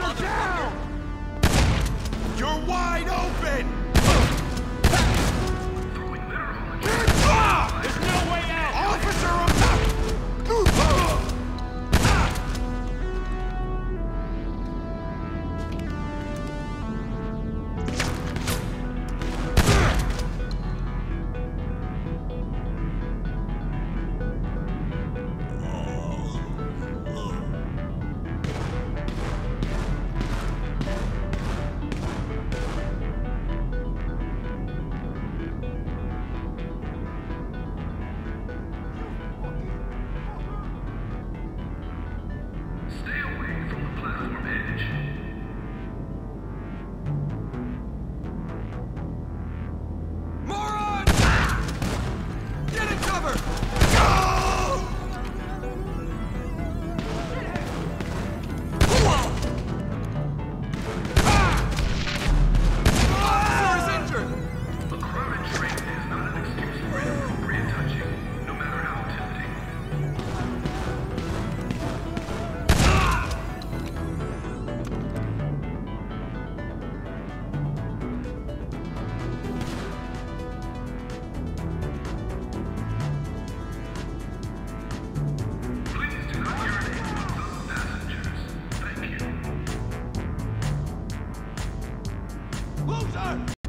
Monster down! Loser.